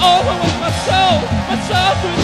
My soul, my soul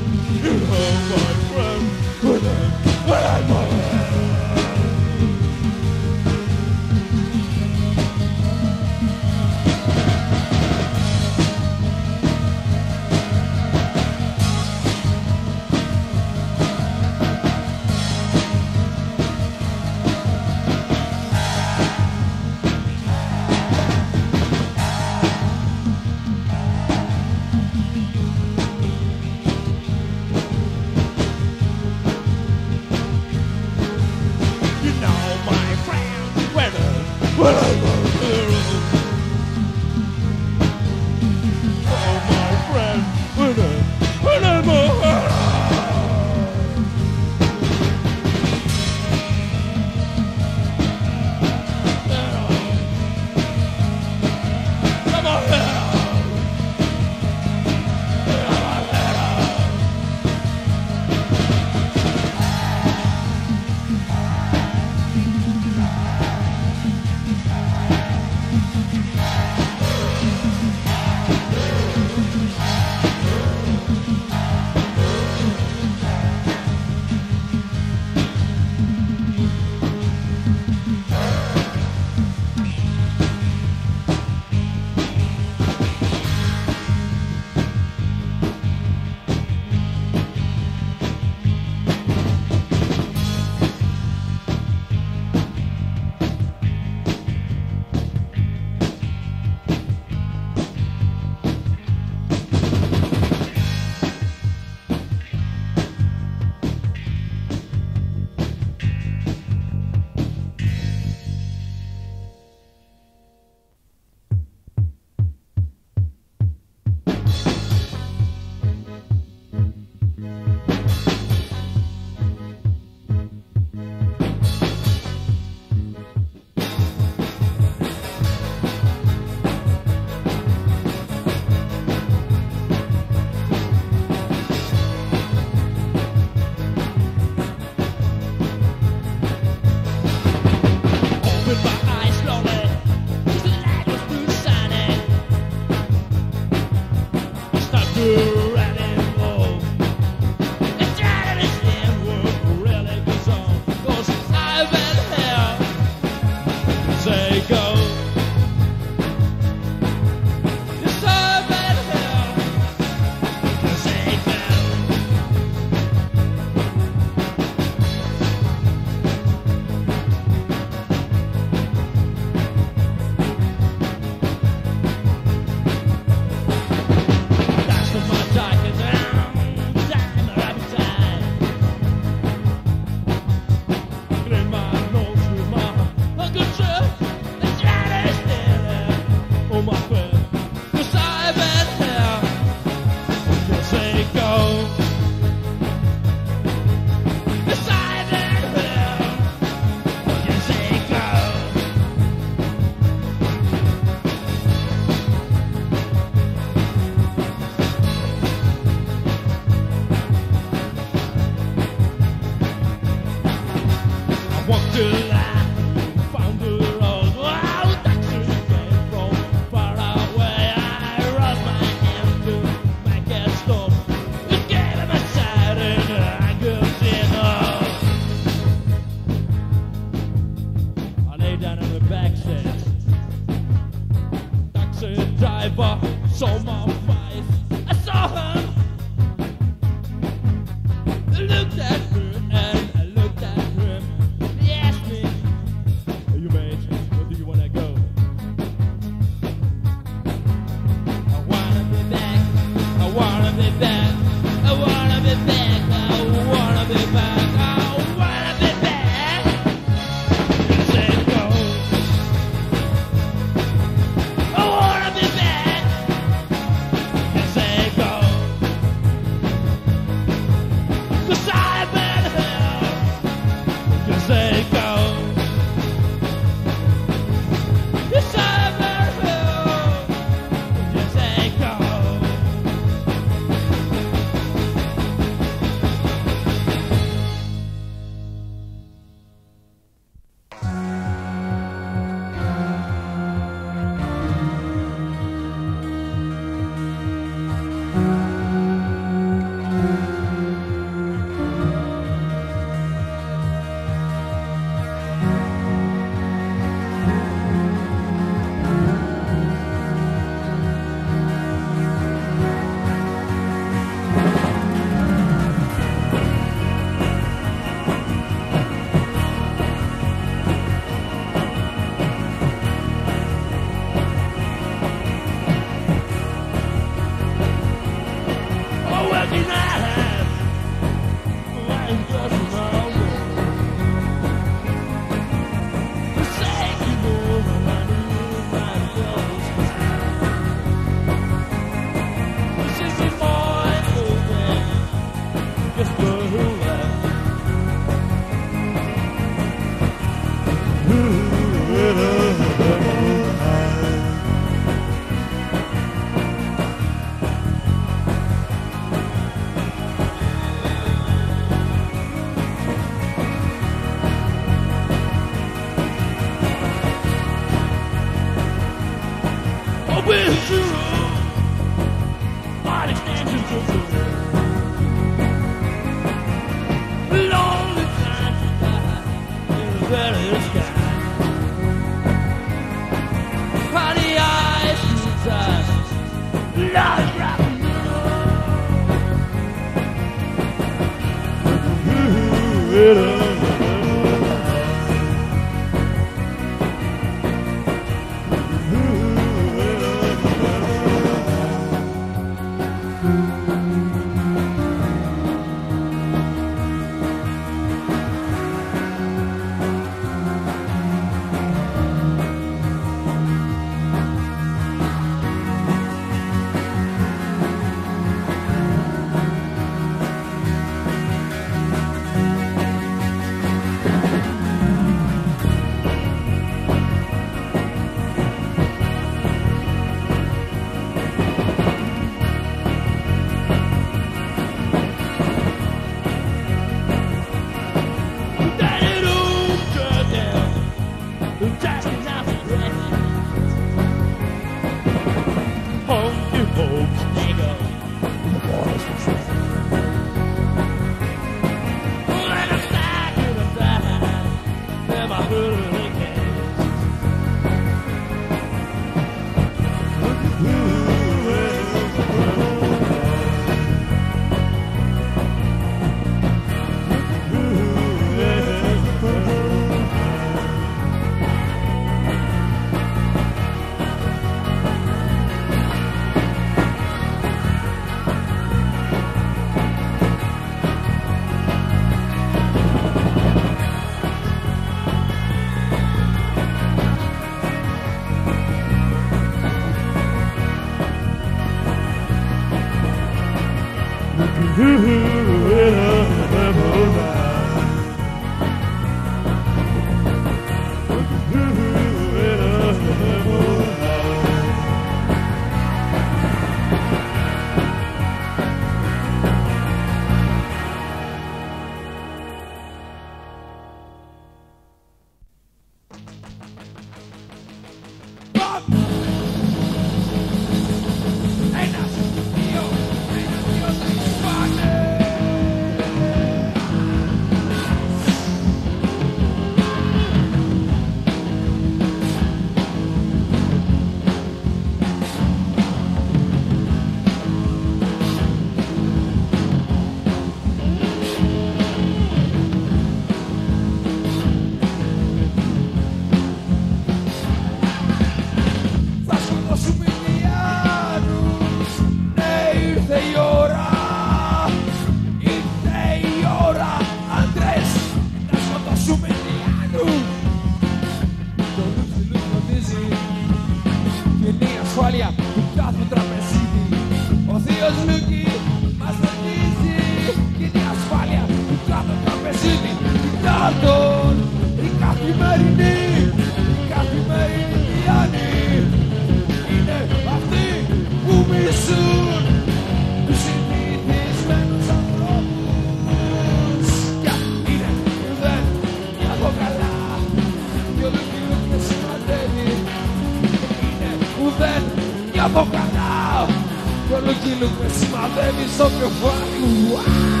sobre o vale. Uau!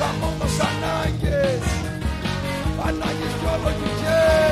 Νιώσα μόνος ανάγκες. Ανάγκες πιο λογικές.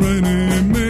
That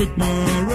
Magic Mara.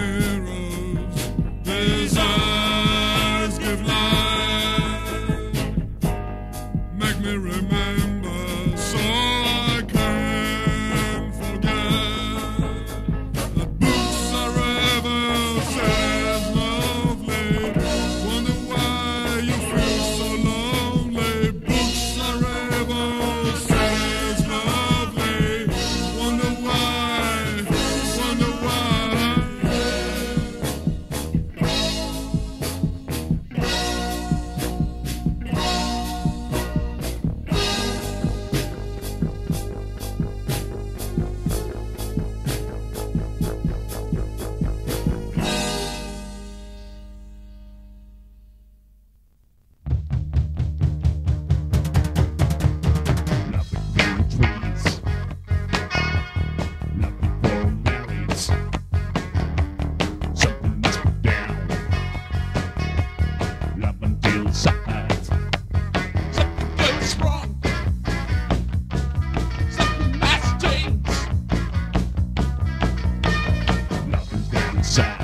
Eyes Something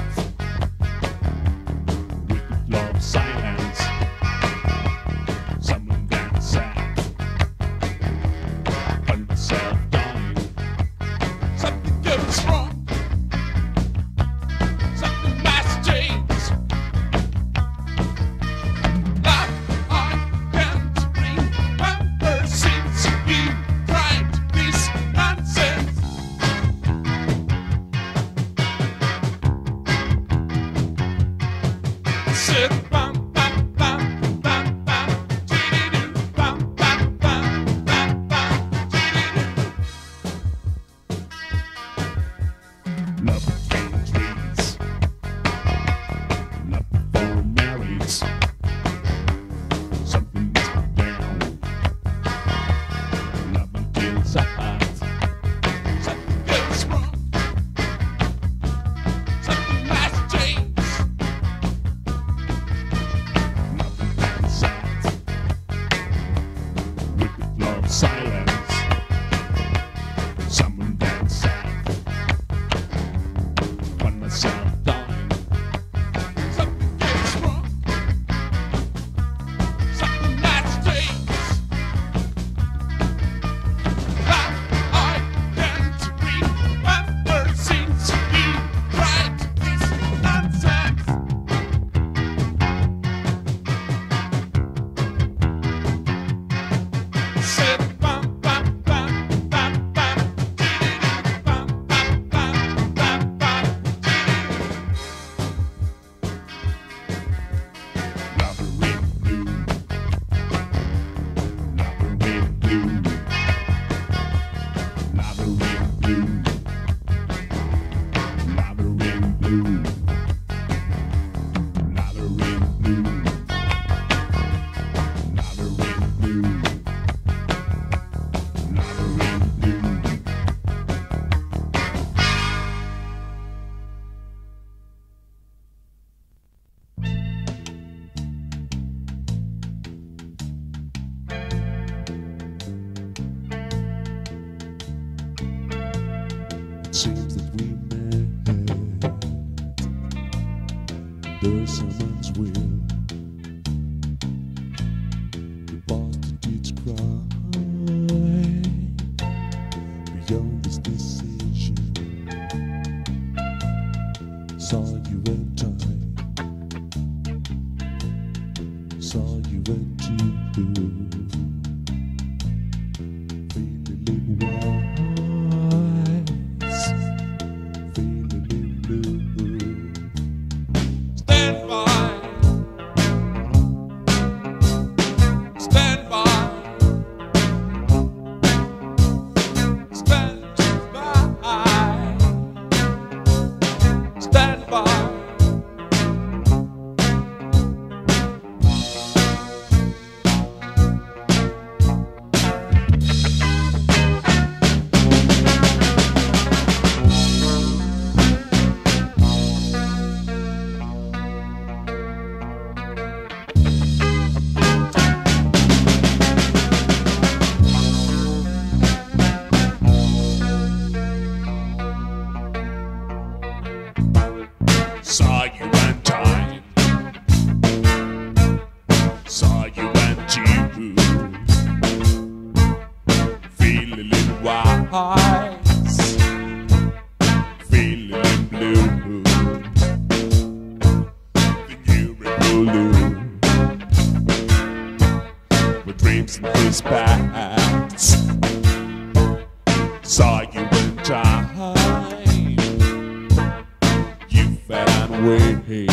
dreams in his past. Saw you in time. You found a way.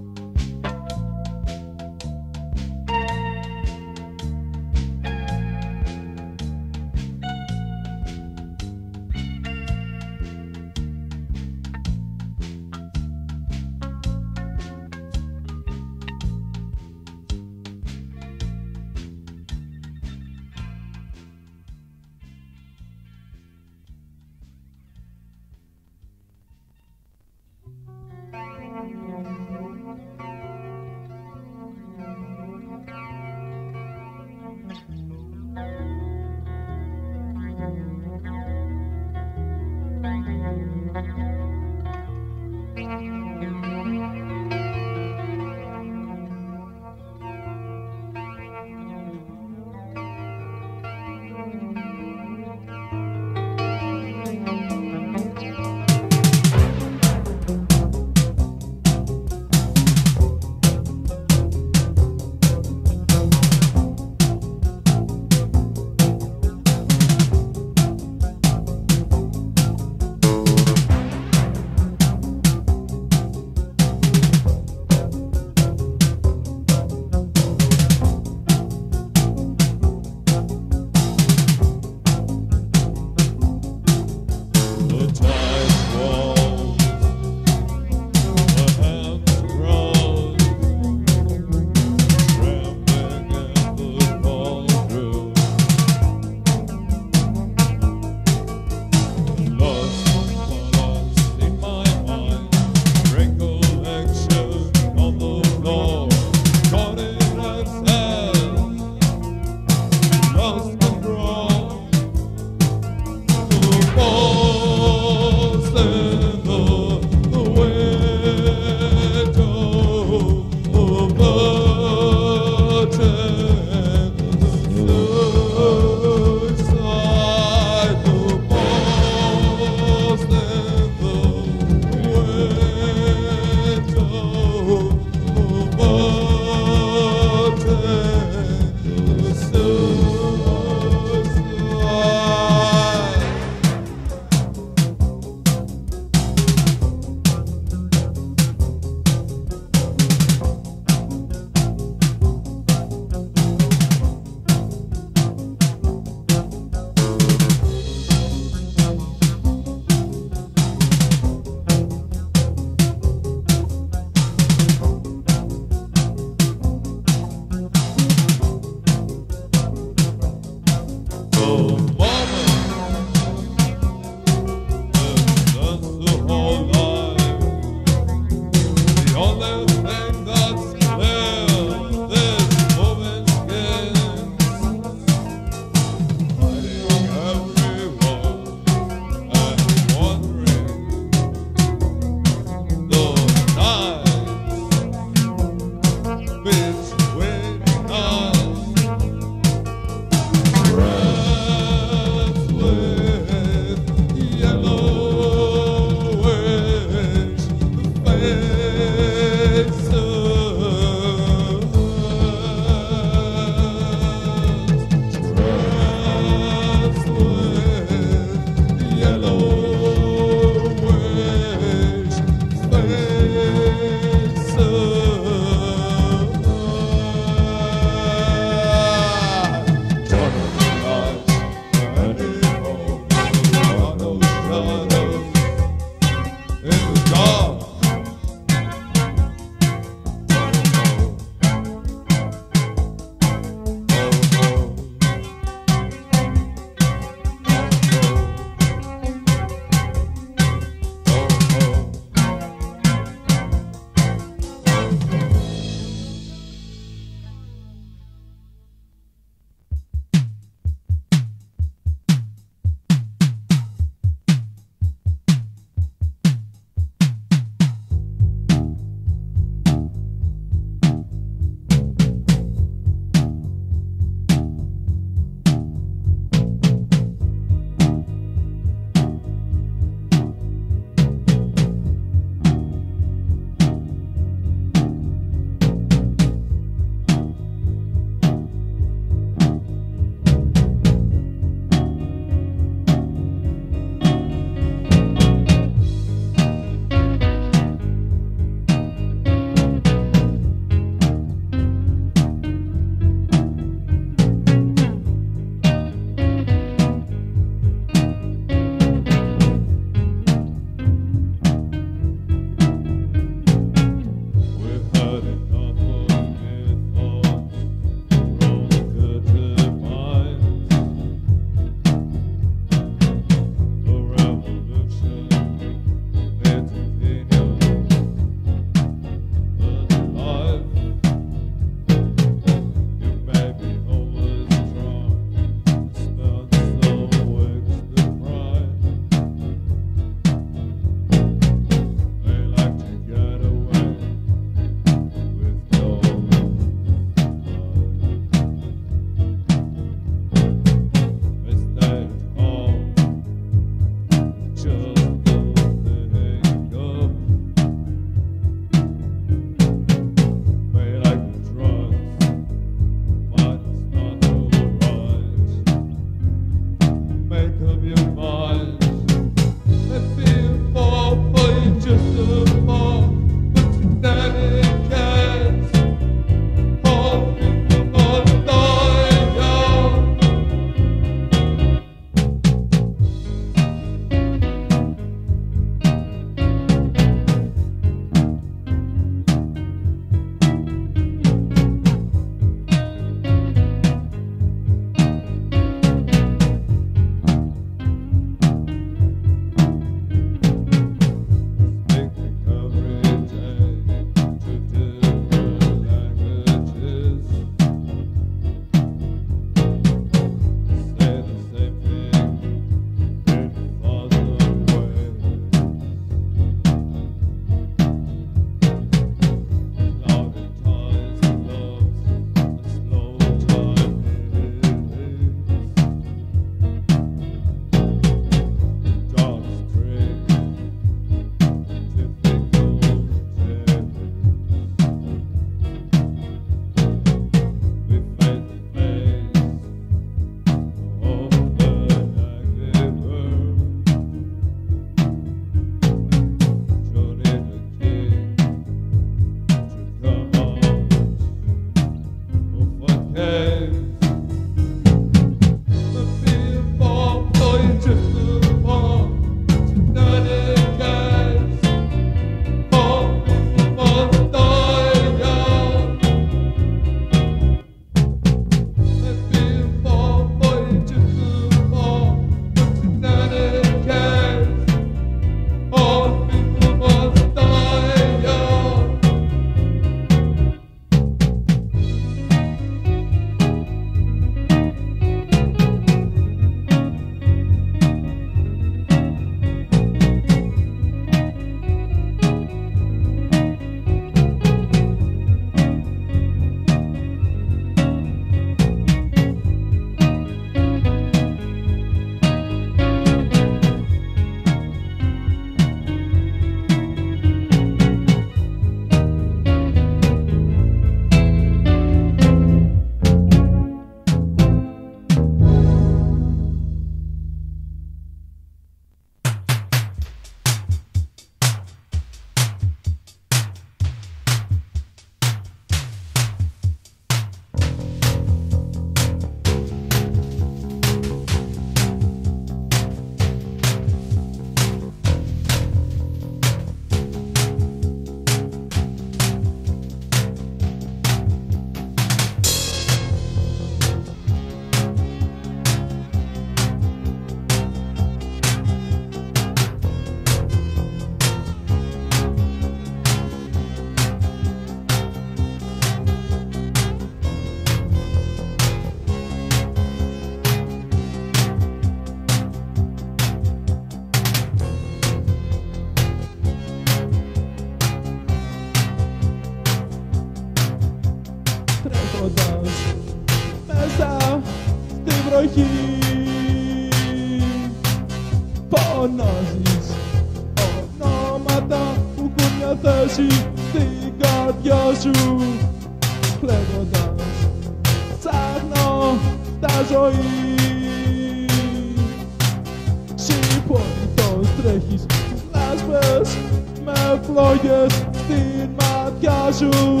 Jesus.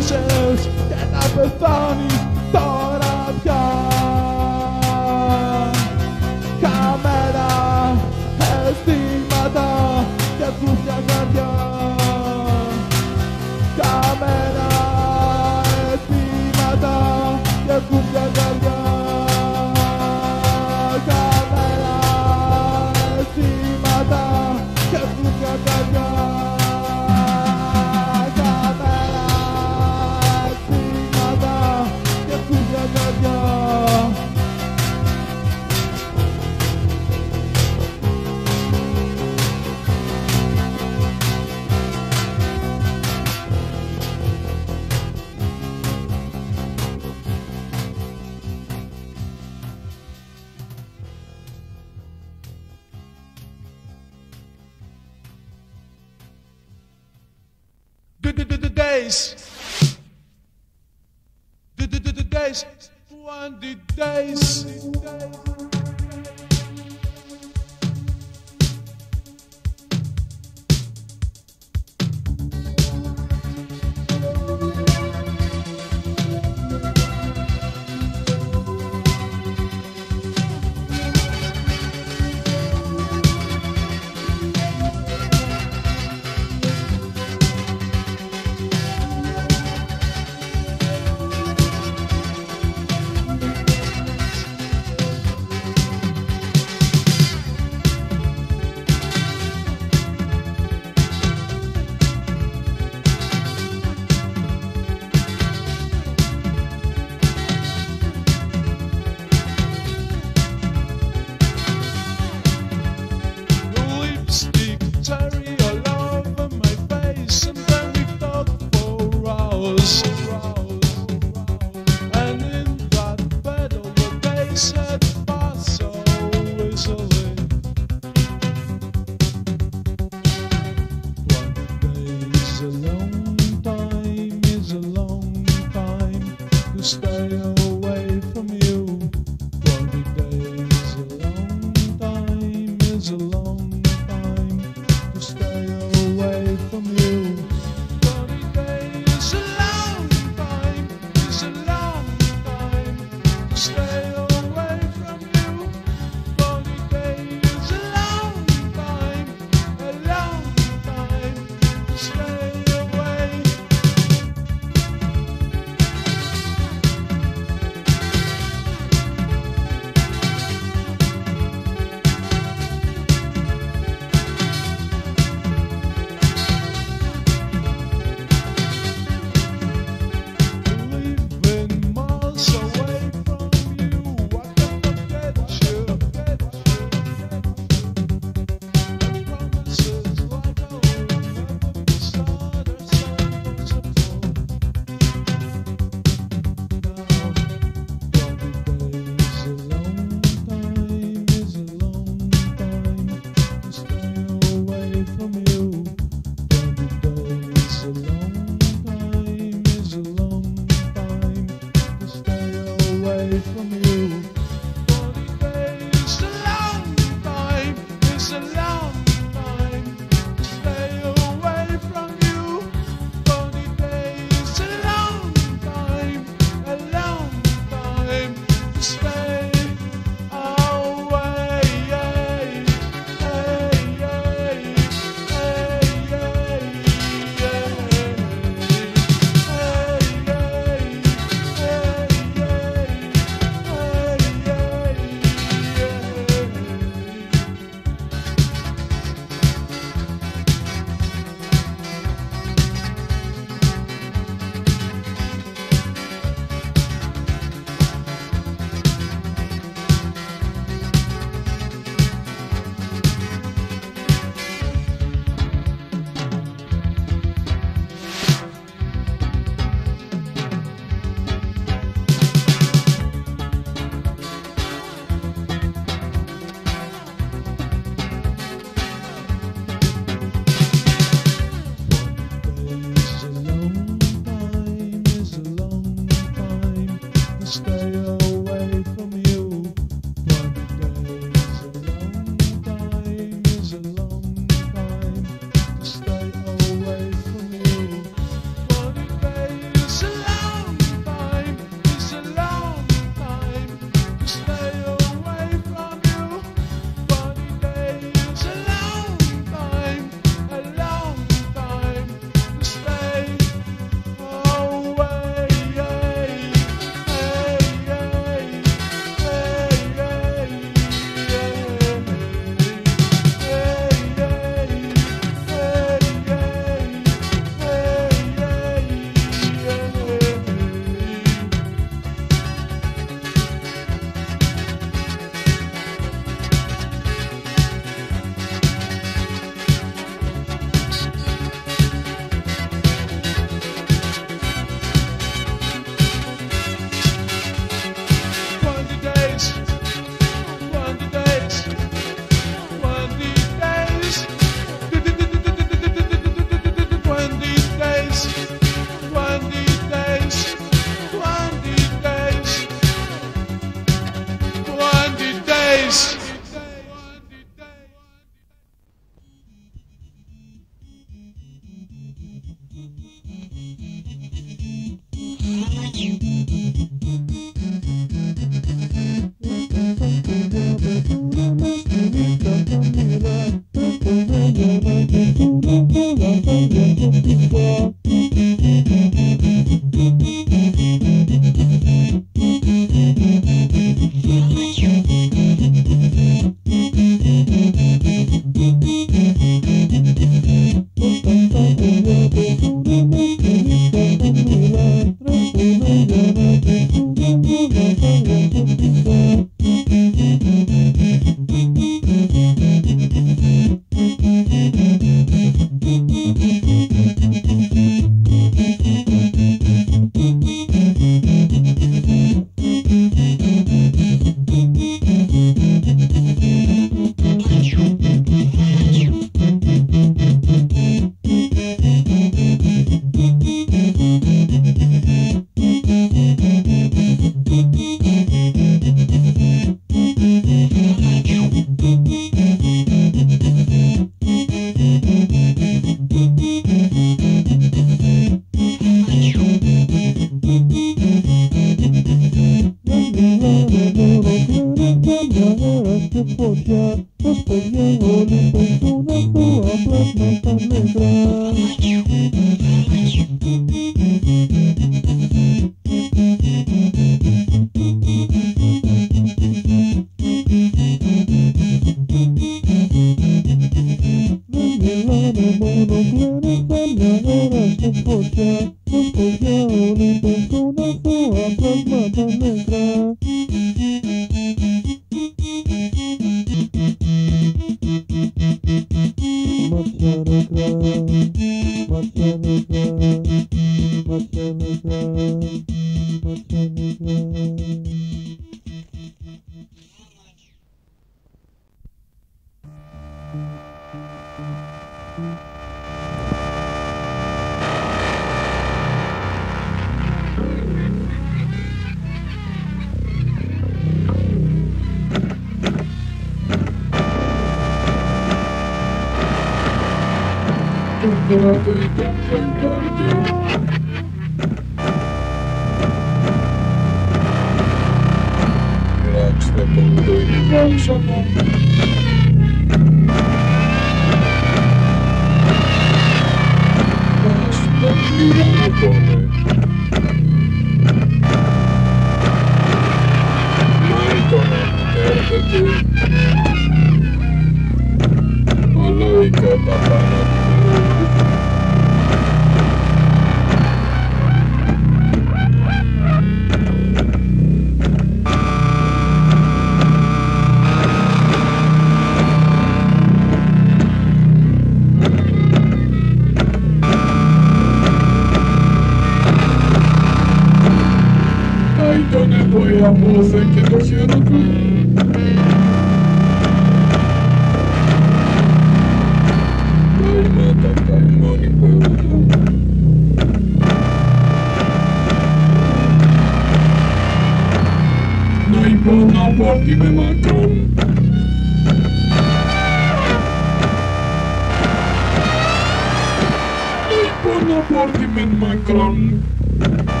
Po napłatimy my Listen,